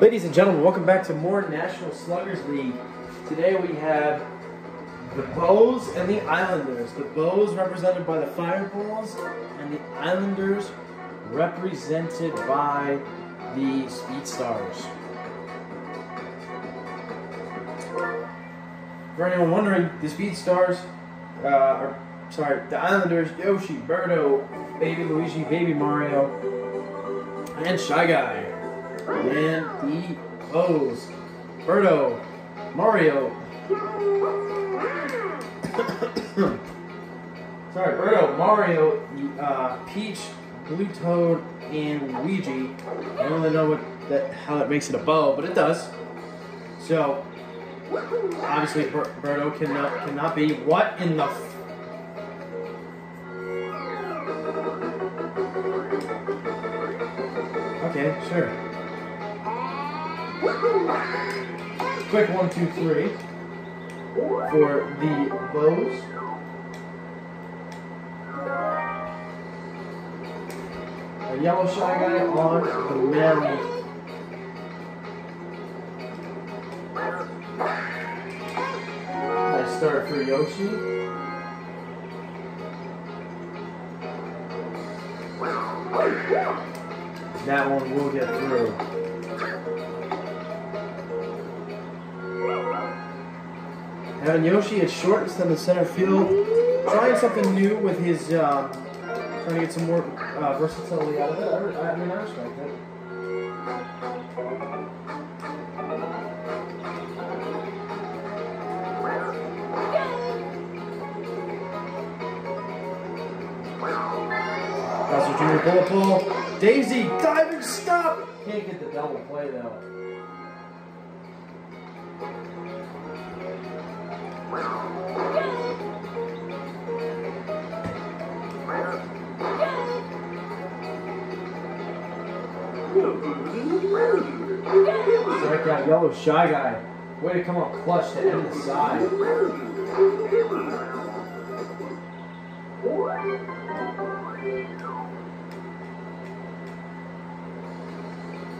Ladies and gentlemen, welcome back to more National Sluggers League. Today we have the Bows and the Islanders. The Bows represented by the Fireballs, and the Islanders represented by the Speed Stars. For anyone wondering, the Speed Stars, uh, are, sorry, the Islanders, Yoshi, Birdo, Baby Luigi, Baby Mario, and Shy Guy. And the O's. Birdo, Mario. Sorry, Birdo, Mario, uh, Peach, Blue Toad, and Luigi. I don't really know what that how that makes it a bow, but it does. So obviously Bir- Birdo cannot cannot be what in the Okay, sure. Quick one, two, three for the bows. A yellow shy guy on the mound. Nice start for Yoshi. That one will get through. Having Yoshi at short instead of center field, trying something new with his, um, trying to get some more uh, versatility out of it. I, I mean, I respect it. Bowser Junior bullet pull. Daisy diving stop. Can't get the double play though. Strike out yellow shy guy. Way to come up clutch to end the side.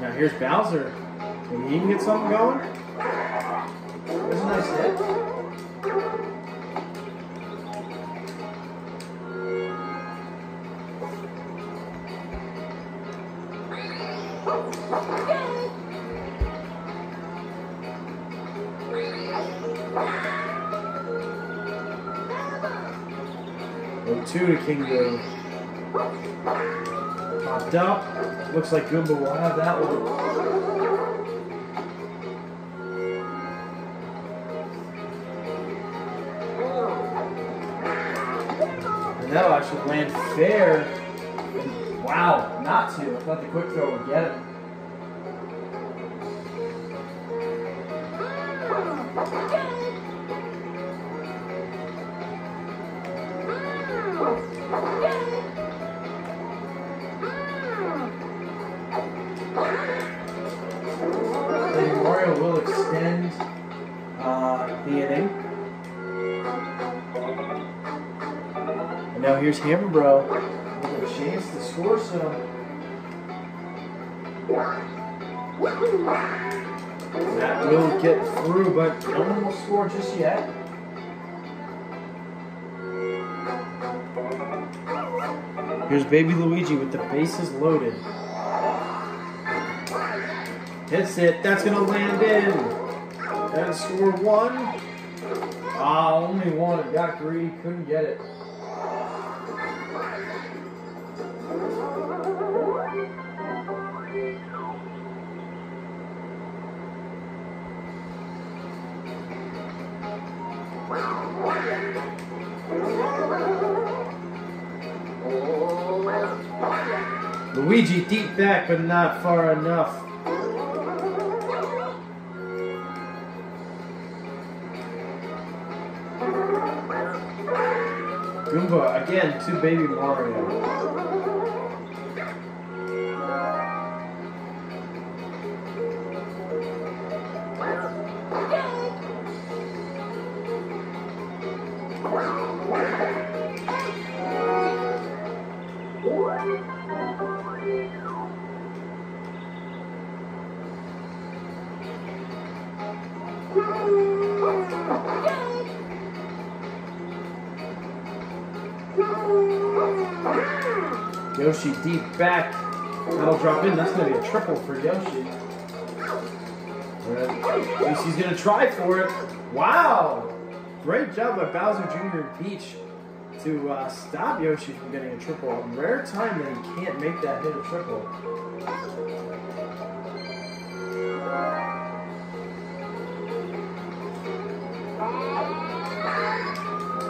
Now here's Bowser. Can he even get something going? There's a nice hit. Go two to King Boo. Popped up. Looks like Goomba will have that one. That'll actually land fair. Wow, not to. I thought the quick throw would get it. Here's Hammer Bro a chance to score some. That will get through, but no one will score just yet. Here's Baby Luigi with the bases loaded. Hits it. That's gonna land in. And score one. Ah, only one. It got greedy. Couldn't get it. Luigi deep back, but not far enough. Goomba again to Baby Mario. Back. That'll drop in. That's going to be a triple for Yoshi. Yoshi's going to try for it. Wow! Great job by Bowser Jr. and Peach to uh, stop Yoshi from getting a triple. A rare time that he can't make that hit a triple.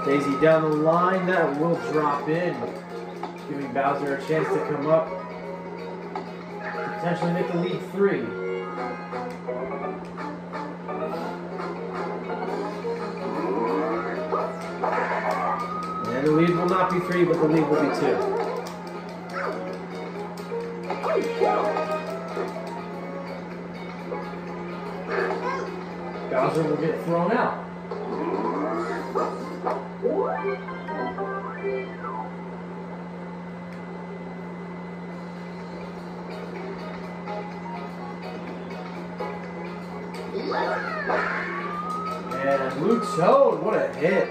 Daisy down the line, that will drop in. Giving Bowser a chance to come up. Potentially make the lead three. And the lead will not be three, but the lead will be two. Bowser will get thrown out. And Blue what a hit.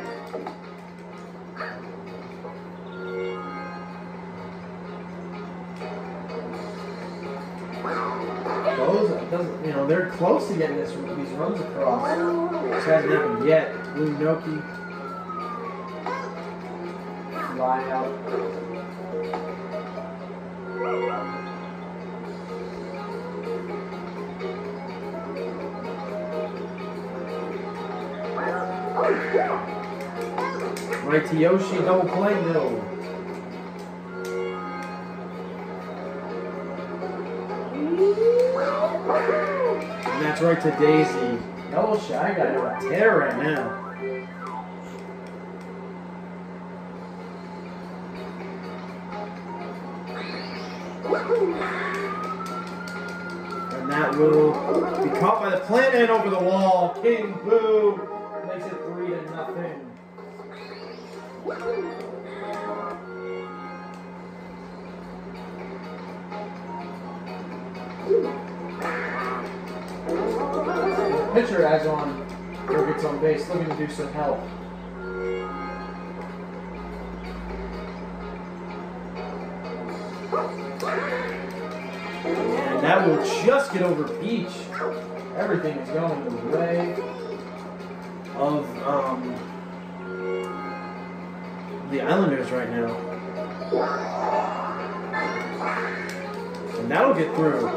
Those, uh, doesn't, you know, they're close to getting this, these runs across. This hasn't happened yet. Blue Noki. Fly out. Right to Yoshi, double play, no. And that's right to Daisy. Double Shy Guy on a tear right now. And that will be caught by the plant and over the wall. King Boo three nothing. Pitcher as on or gets on base, looking to do some help. And that will just get over Peach. Everything is going the way of um, the Islanders right now. And that'll get through.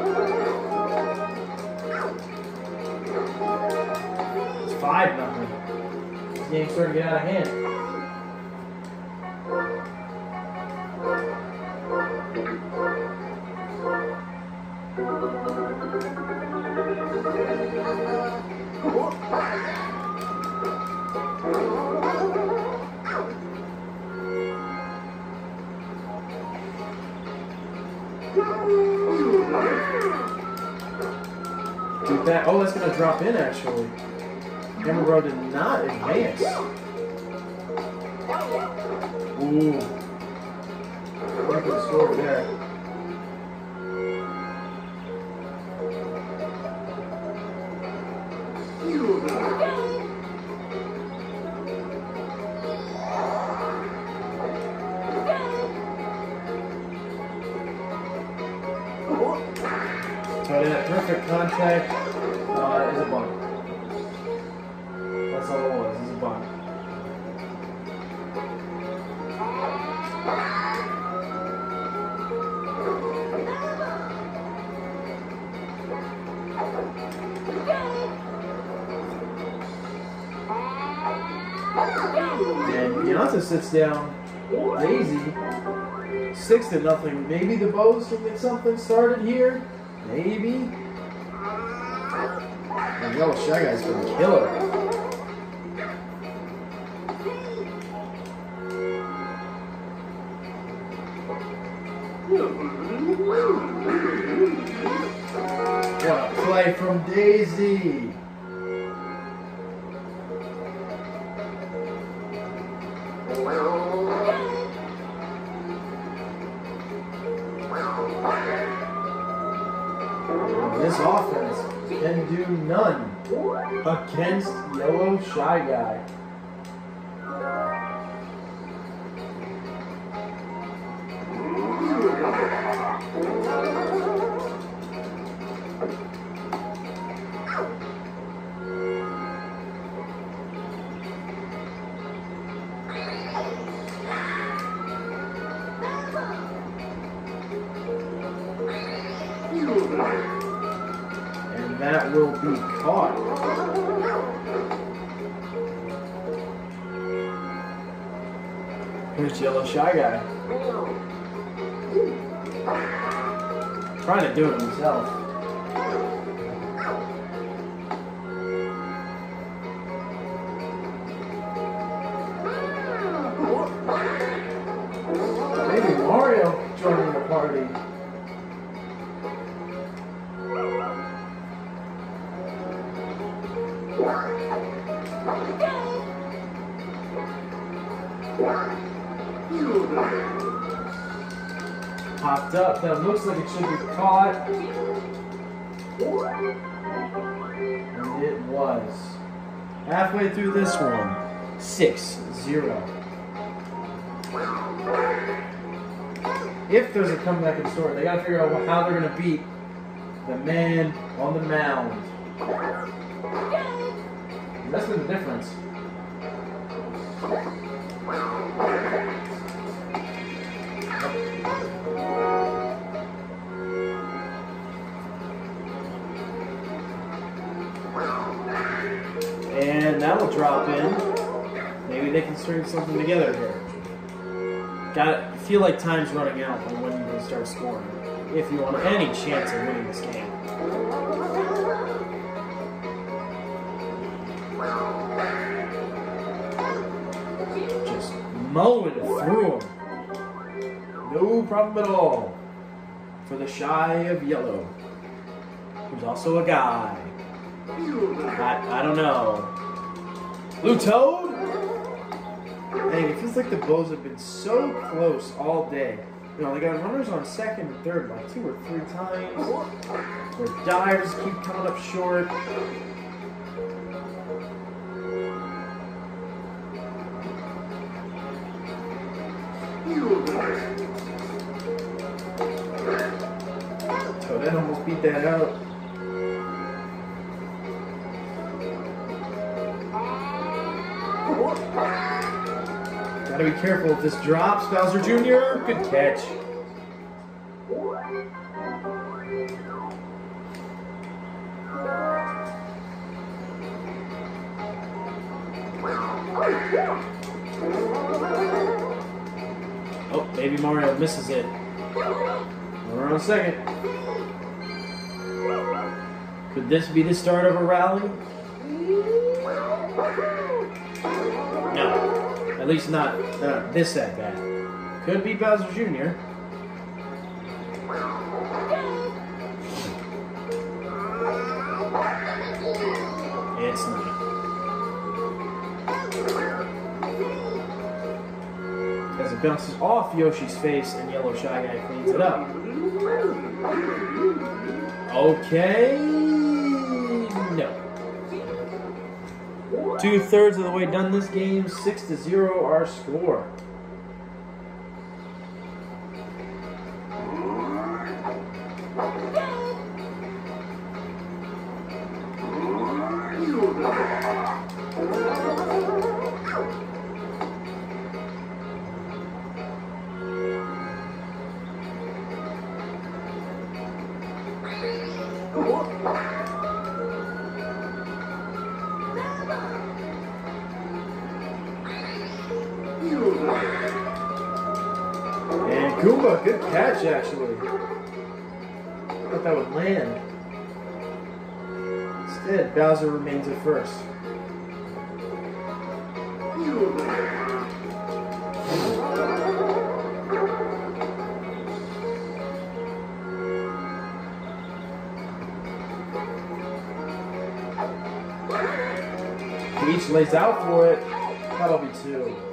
It's five nothing. This game's starting to get out of hand. That oh, that's gonna drop in actually. Bro did not advance. Ooh. What could score there? Perfect contact Beyonce sits down. Daisy, six to nothing. Maybe the Bows can get something started here. Maybe. And Yellow Shy Guy's been killer. This offense can do none against Yellow Shy Guy. Caught. Here's Yellow Shy Guy. Trying to do it himself. Popped up. That looks like it should be caught. And it was. Halfway through this one. 6 0. If there's a comeback in store, they gotta figure out how they're gonna beat the man on the mound. That's been the difference. They can string something together here. Got feel like time's running out on when you can start scoring. If you want any chance of winning this game. Just mowing through them. No problem at all. For the shy of yellow. Who's also a guy. I, I don't know. Blue Dang, it feels like the Bulls have been so close all day. You know, they got runners on second and third like two or three times. Their dives keep coming up short. Toadette almost beat that out. Careful if this drops. Bowser Jr., good catch. Oh, Baby Mario misses it. Runner on second. Could this be the start of a rally? At least not uh, this at bat. Could be Bowser Jr. It's not. As it bounces off Yoshi's face and Yellow Shy Guy cleans it up. Okay. Two thirds of the way done this game, six to zero our score. Land. Instead, Bowser remains at first. Peach lays out for it. That'll be two.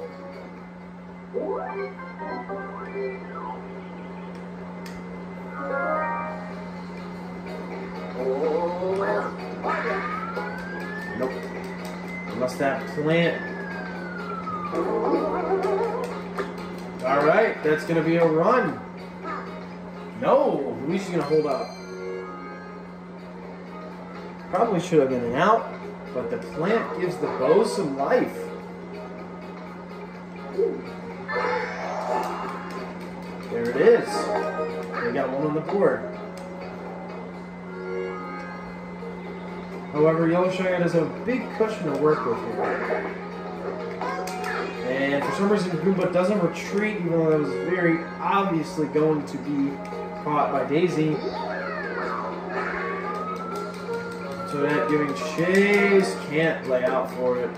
Plant. All right, that's going to be a run. No, Luis is going to hold up. Probably should have been an out, but the plant gives the bows some life. There it is. They got one on the board. However, Yellow Guy has a big cushion to work with here. And for some reason, Goomba doesn't retreat, even though that was very obviously going to be caught by Daisy. So that giving chase can't lay out for it.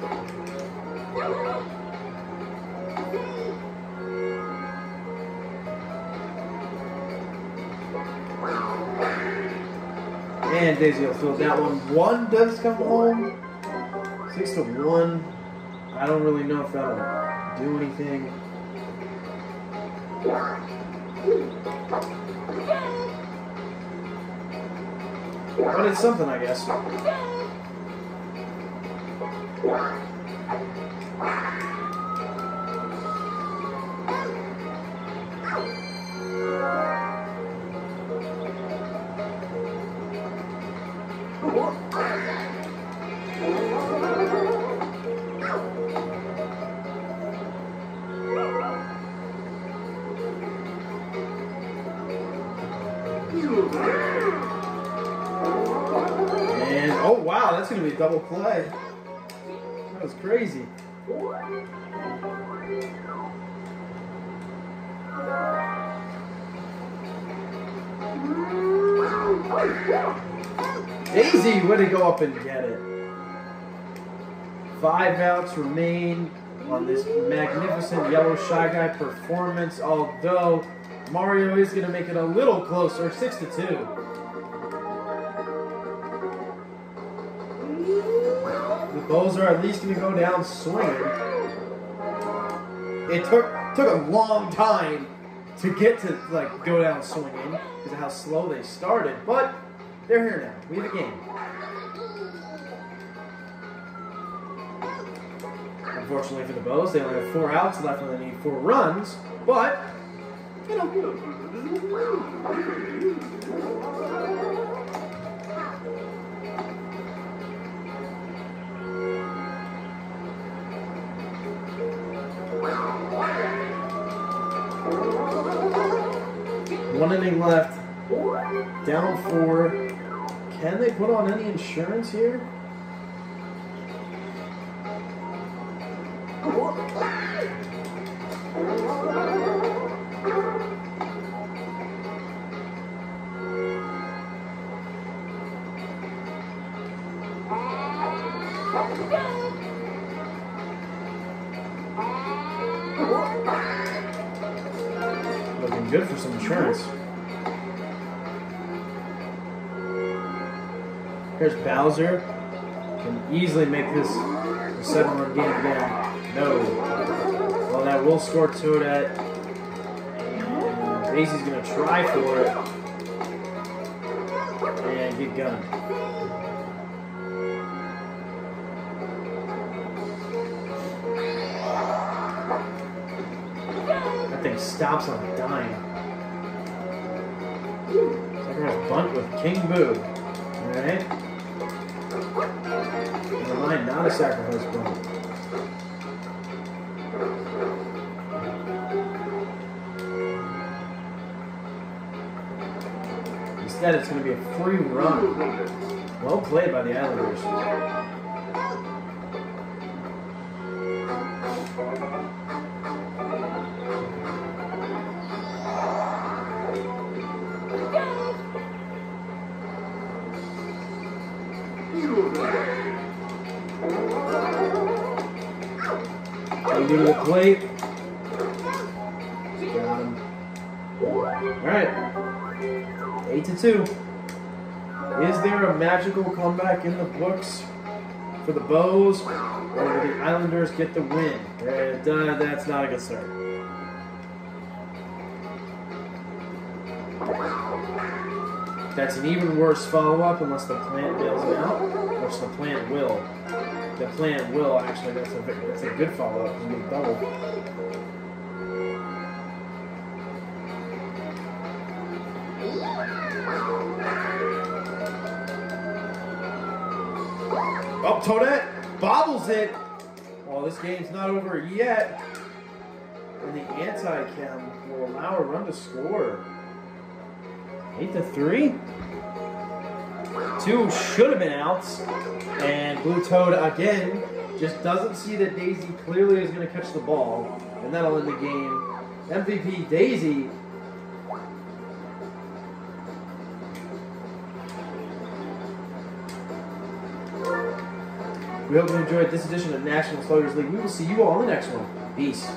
And Daisy fill that one. One does come home. Six to one. I don't really know if that'll do anything. But it's something, I guess. And oh wow, that's gonna be a double play. That was crazy. Daisy, way to go up and get it. Five outs remain on this magnificent Yellow Shy Guy performance, although Mario is going to make it a little closer, 6 to 2. The Bows are at least going to go down swinging. It took took a long time to get to like go down swinging because of how slow they started, but they're here now. We have a game. Unfortunately for the Bows, they only have four outs left and they need four runs, but you know. One inning left. Down four. Can they put on any insurance here? Looking good for some insurance. Here's Bowser. Can easily make this a seven run game again. No. Well, that will score two Toadette. And Daisy's going to try for it. And get gunned. That thing stops on a dime. Sacrifice bunt with King Boo. Sacrifice bunt. Instead, it's going to be a free run. Well played by the Islanders. Plate. Got him. Alright. 8 to 2. Is there a magical comeback in the books for the Bows? Or will the Islanders get the win? Uh, that's not a good start. That's an even worse follow-up unless the plant bails out, which the plant will. The plan will actually. That's a that's a good follow-up. You get double. Oh, Toadette bobbles it. Well, this game's not over yet. And the anti-chem will allow a run to score. Eight to three. Two should have been outs. And Blue Toad again just doesn't see that Daisy clearly is going to catch the ball. And that'll end the game. MVP Daisy We hope you enjoyed this edition of National Sluggers League. We will see you all in the next one. Peace.